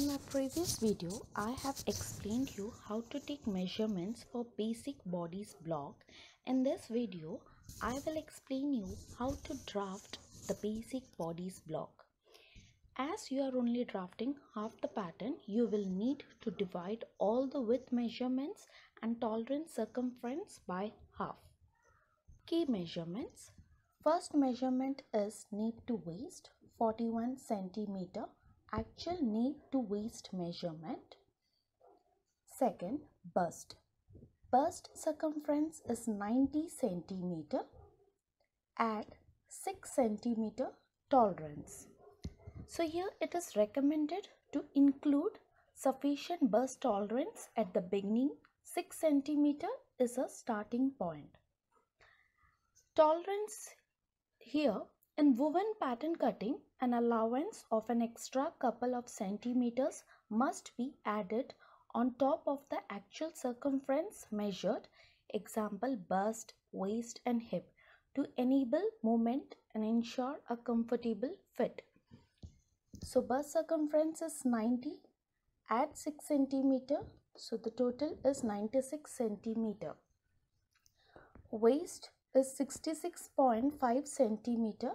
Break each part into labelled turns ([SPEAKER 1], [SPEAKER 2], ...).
[SPEAKER 1] In my previous video, I have explained you how to take measurements for basic bodice block. In this video, I will explain you how to draft the basic bodice block. As you are only drafting half the pattern, you will need to divide all the width measurements and tolerance circumference by half. Key measurements. First measurement is knee to waist 41 centimeter actual knee to waist measurement. Second, bust. Bust circumference is 90 centimeter. at 6 centimeter tolerance. So here it is recommended to include sufficient bust tolerance at the beginning. 6 centimeter is a starting point. Tolerance here in woven pattern cutting, an allowance of an extra couple of centimeters must be added on top of the actual circumference measured, example bust, waist and hip, to enable movement and ensure a comfortable fit. So bust circumference is 90, add 6 centimeter, so the total is 96 centimeter. Waist is 66.5 centimeter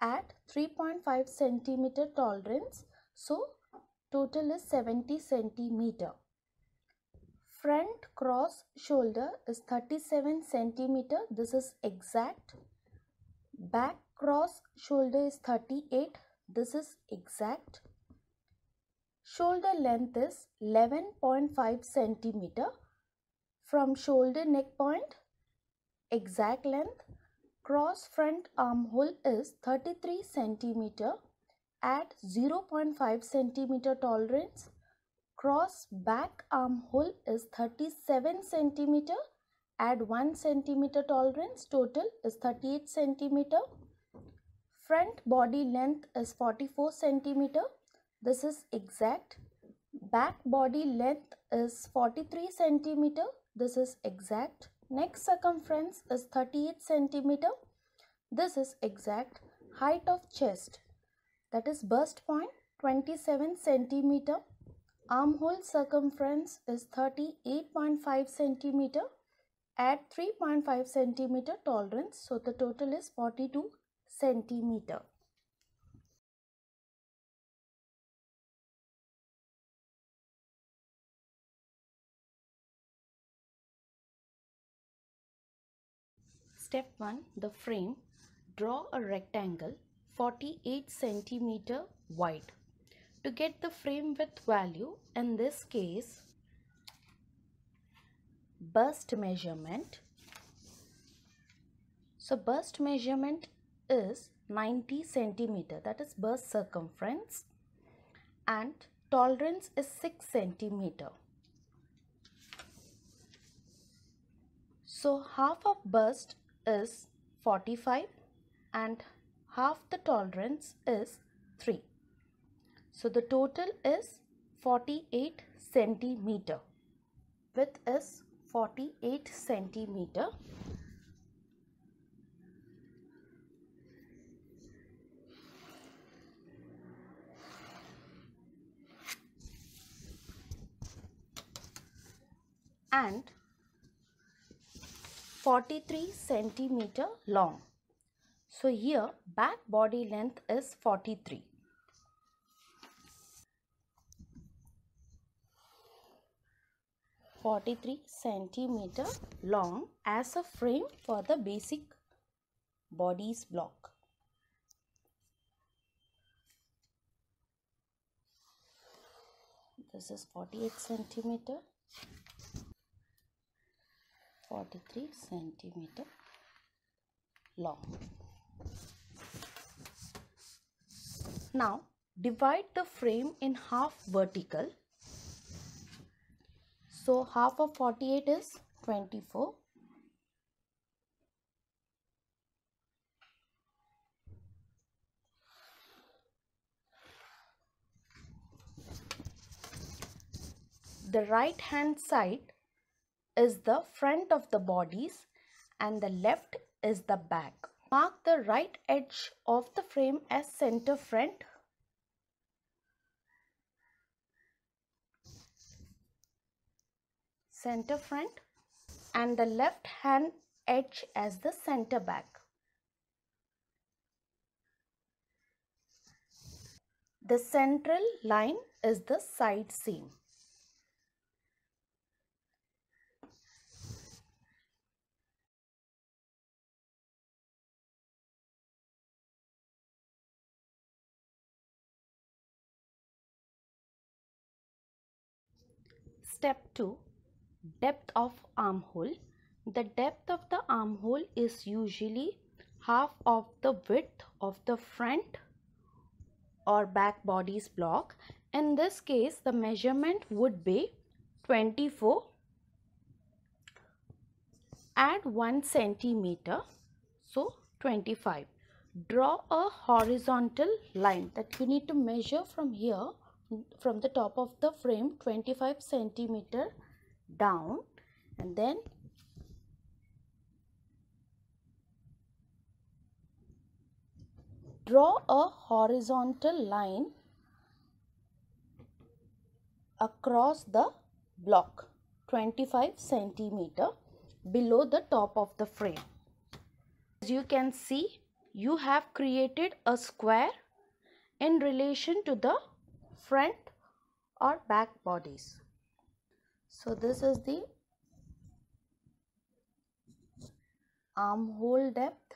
[SPEAKER 1] at 3.5 centimeter tolerance. So total is 70 centimeter. Front cross shoulder is 37 centimeter. This is exact. Back cross shoulder is 38 this is exact. Shoulder length is 11.5 centimeter. From shoulder neck point exact length cross front armhole is 33 centimeter at 0.5 centimeter tolerance. Cross back armhole is 37 centimeter add 1 centimeter tolerance. Total is 38 centimeter. Front body length is 44 centimeter. This is exact. Back body length is 43 centimeter. This is exact Neck circumference is 38 centimeter. This is exact. Height of chest that is bust point 27 centimeter. Armhole circumference is 38.5 centimeter. Add 3.5 centimeter tolerance. So the total is 42 centimeter. Step 1 The frame. Draw a rectangle 48 centimeter wide. To get the frame width value, in this case, bust measurement. So bust measurement is 90 centimeter that is bust circumference and tolerance is 6 centimeter. So half of bust is 45 and half the tolerance is 3. So the total is 48 centimeter. Width is 48 centimeter. And 43 centimeter long. So here back body length is 43. Forty-three centimeter long as a frame for the basic bodice block. This is 48 centimeter 43 centimeter long. Now divide the frame in half vertical. So half of 48 is 24. The right hand side is the front of the bodice and the left is the back. Mark the right edge of the frame as center front. Center front and the left hand edge as the center back. The central line is the side seam. Step 2 Depth of armhole. The depth of the armhole is usually half of the width of the front or back bodice block. In this case, the measurement would be 24. Add 1 centimeter, so 25. Draw a horizontal line that you need to measure from here from the top of the frame 25 centimeter down and then draw a horizontal line across the block 25 centimeter below the top of the frame. As you can see, you have created a square in relation to the front or back bodice. So this is the armhole depth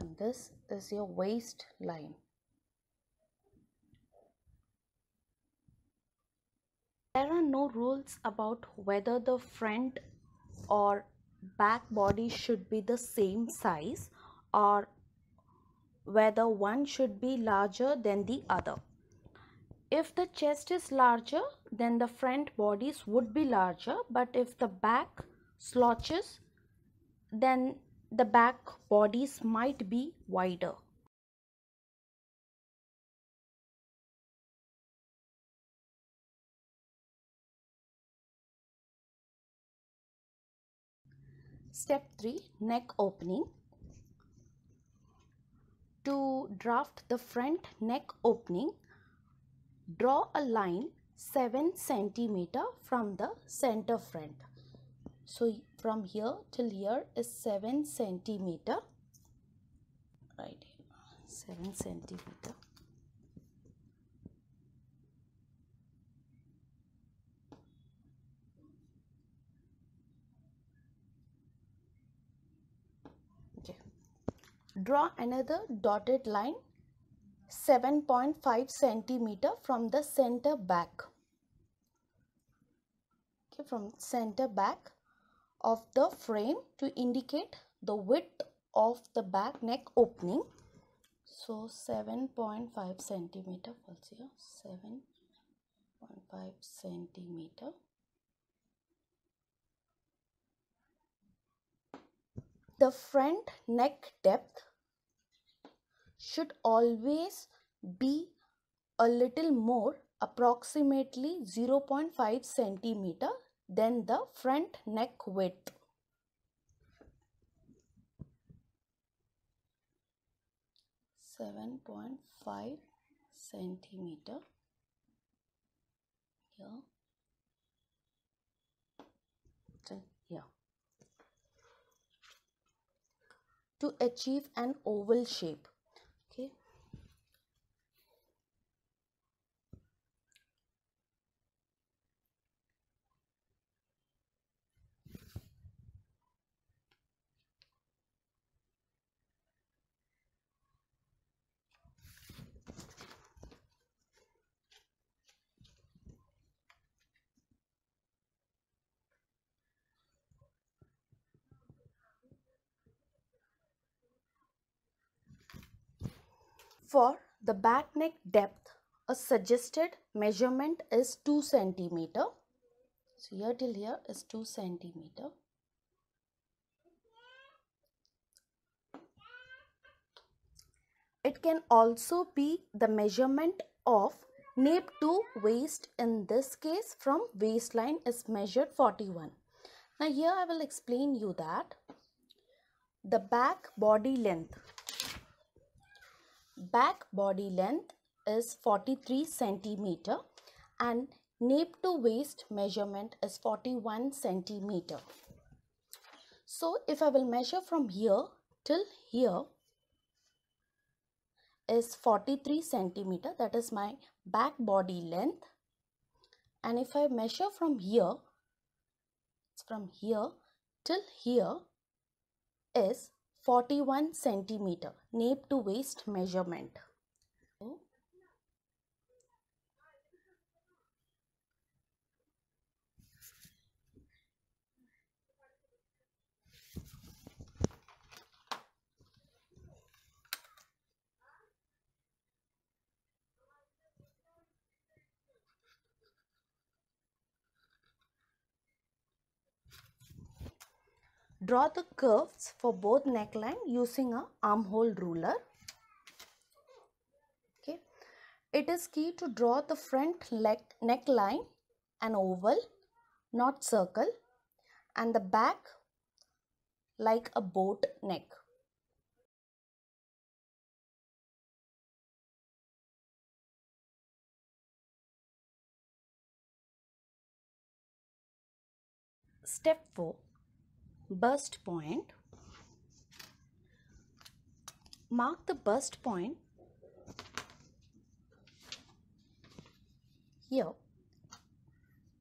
[SPEAKER 1] and this is your waist line. There are no rules about whether the front or back body should be the same size or whether one should be larger than the other. If the chest is larger, then the front bodice would be larger, but if the back slouches, then the back bodice might be wider. Step 3 Neck opening to draft the front neck opening, draw a line 7 centimeter from the center front. So from here till here is 7 centimeter. Right here, 7 centimeter. Draw another dotted line 7.5 centimeter from the center back. Okay, from center back of the frame to indicate the width of the back neck opening. So 7.5 centimeter, here 7.5 centimeter. The front neck depth should always be a little more approximately 0.5 centimeter than the front neck width. Seven point five centimeter here. Here. To achieve an oval shape. For the back neck depth, a suggested measurement is 2 centimeter. So here till here is 2 centimeter. It can also be the measurement of nape to waist in this case from waistline is measured 41. Now here I will explain you that the back body length back body length is 43 centimeter and nape to waist measurement is 41 centimeter. So if I will measure from here till here is 43 centimeter that is my back body length and if I measure from here from here till here is 41 centimeter nape to waist measurement. Draw the curves for both neckline using a armhole ruler. Okay. It is key to draw the front leg neckline an oval, not circle, and the back like a boat neck. Step 4 bust point. Mark the bust point here.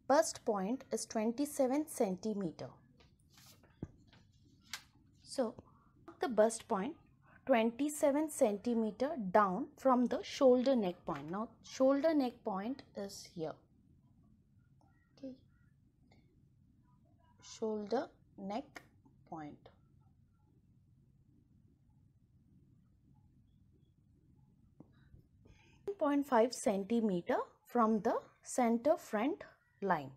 [SPEAKER 1] Bust point is 27 centimeter. So mark the bust point 27 centimeter down from the shoulder neck point. Now shoulder neck point is here. Okay. Shoulder neck point. Point five centimeter from the center front line.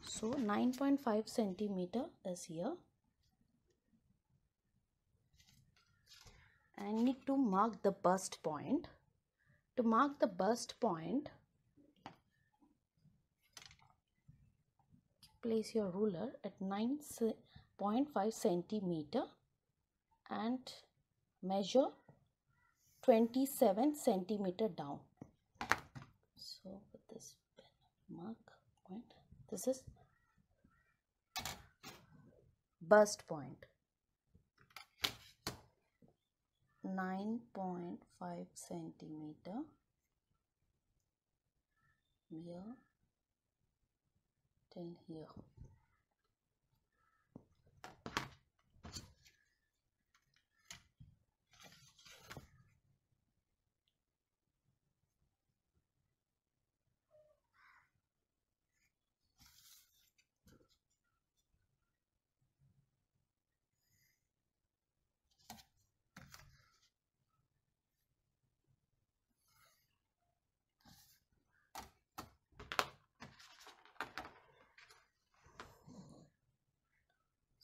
[SPEAKER 1] So 9.5 centimeter is here. I need to mark the bust point. To mark the bust point, place your ruler at 9.5 centimeter and measure 27 centimeter down. So with this mark point this is bust point. 9.5 centimeter here till here.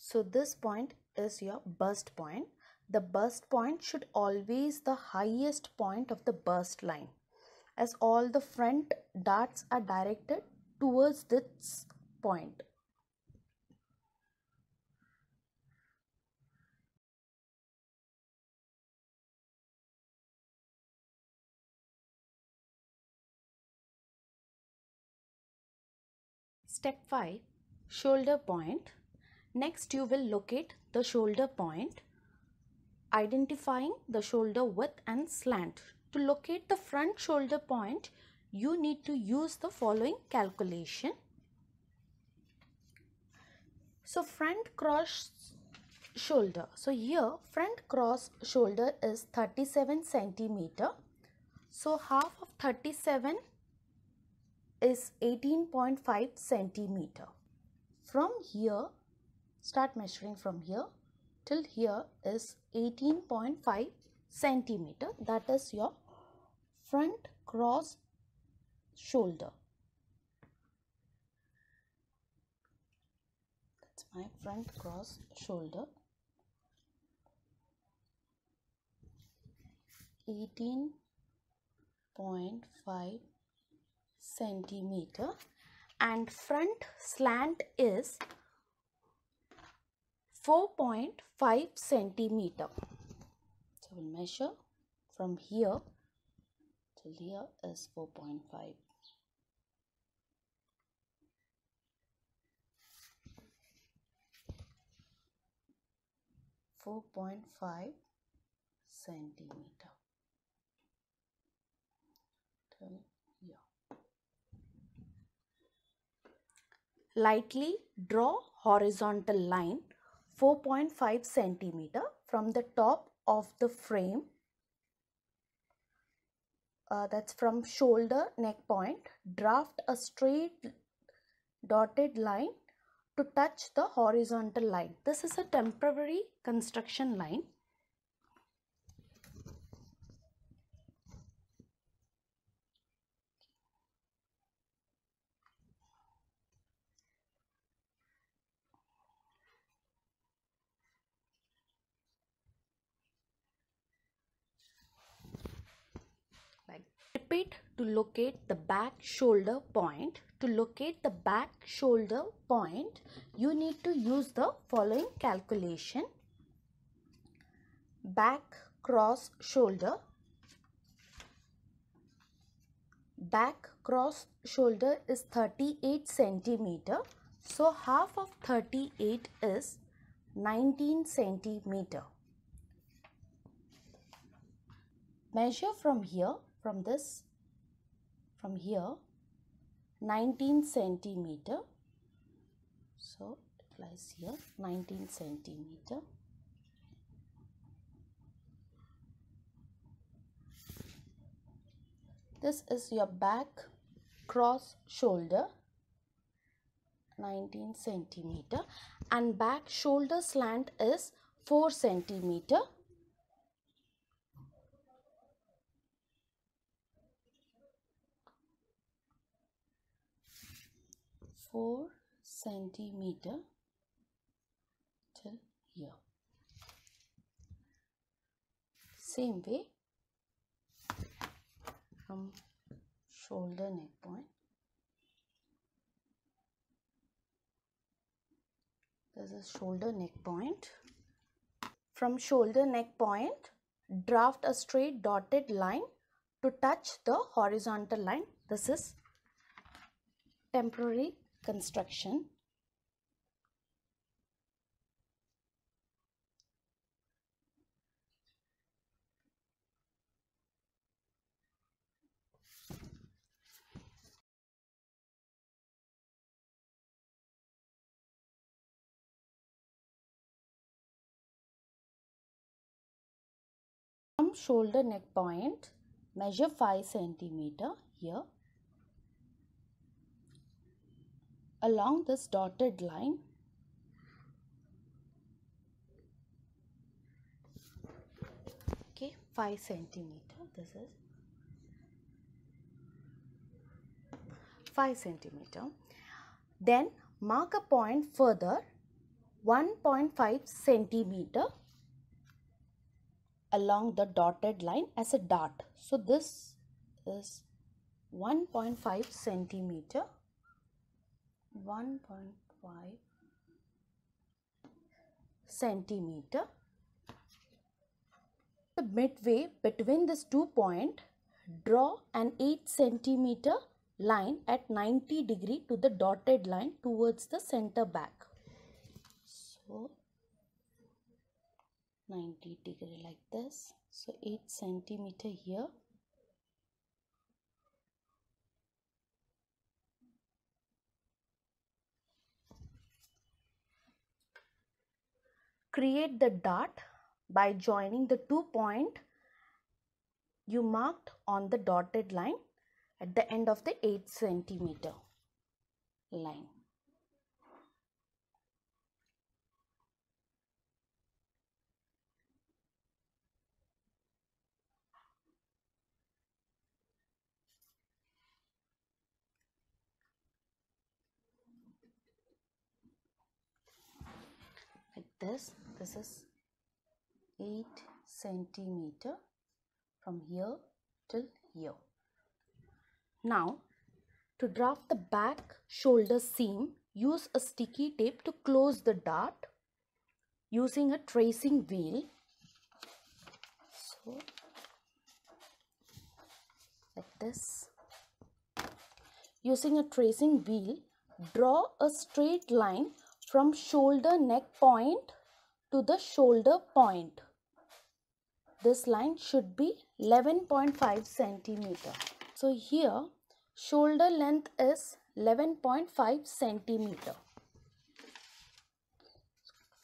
[SPEAKER 1] So this point is your bust point. The bust point should always the highest point of the bust line as all the front darts are directed towards this point. Step 5 Shoulder point Next, you will locate the shoulder point, identifying the shoulder width and slant. To locate the front shoulder point, you need to use the following calculation. So, front cross shoulder. So, here front cross shoulder is 37 centimeter. So, half of 37 is 18.5 centimeter. From here, start measuring from here till here is 18.5 centimeter. That is your front cross shoulder. That's my front cross shoulder. 18.5 centimeter. And front slant is 4.5 centimeter. So we'll measure from here till here is 4.5. Four point five centimeter. Here. Lightly draw horizontal line 4.5 centimeter from the top of the frame. Uh, that's from shoulder neck point. Draft a straight dotted line to touch the horizontal line. This is a temporary construction line Repeat to locate the back shoulder point. To locate the back shoulder point, you need to use the following calculation. Back cross shoulder. Back cross shoulder is 38 centimeter. So half of 38 is 19 centimeter. Measure from here from this from here 19 centimeter. So it lies here 19 centimeter. This is your back cross shoulder 19 centimeter. And back shoulder slant is 4 centimeter 4 centimeter till here. Same way from shoulder neck point. This is shoulder neck point. From shoulder neck point, draft a straight dotted line to touch the horizontal line. This is temporary construction. From shoulder neck point measure 5 centimeter here along this dotted line? Okay 5 centimeter this is. 5 centimeter. Then mark a point further 1.5 centimeter along the dotted line as a dot. So this is 1.5 centimeter 1.5 centimeter. The midway between these two point, draw an 8 centimeter line at 90 degree to the dotted line towards the center back. So, 90 degree like this. So, 8 centimeter here Create the dot by joining the two point you marked on the dotted line at the end of the 8 centimeter line. like this this is 8 centimeter from here till here. Now to draft the back shoulder seam use a sticky tape to close the dart using a tracing wheel. So like this. Using a tracing wheel draw a straight line from shoulder neck point to the shoulder point. This line should be 11.5 centimeter. So here shoulder length is 11.5 centimeter.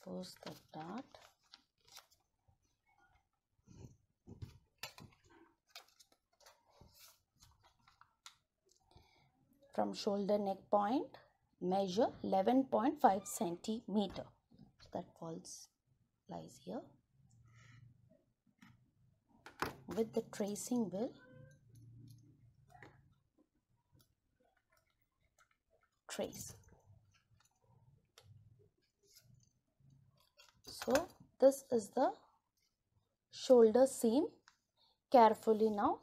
[SPEAKER 1] First the dart. From shoulder neck point measure 11.5 centimeter. So that falls here. With the tracing wheel trace. So this is the shoulder seam. Carefully now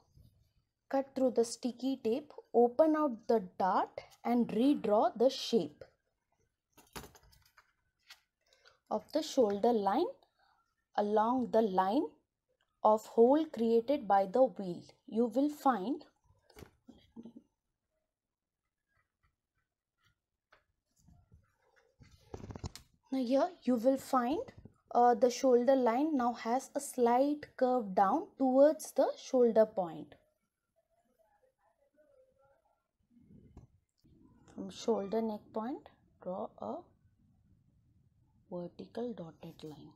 [SPEAKER 1] cut through the sticky tape, open out the dart and redraw the shape of the shoulder line along the line of hole created by the wheel. You will find now here you will find uh, the shoulder line now has a slight curve down towards the shoulder point. From shoulder neck point draw a vertical dotted line.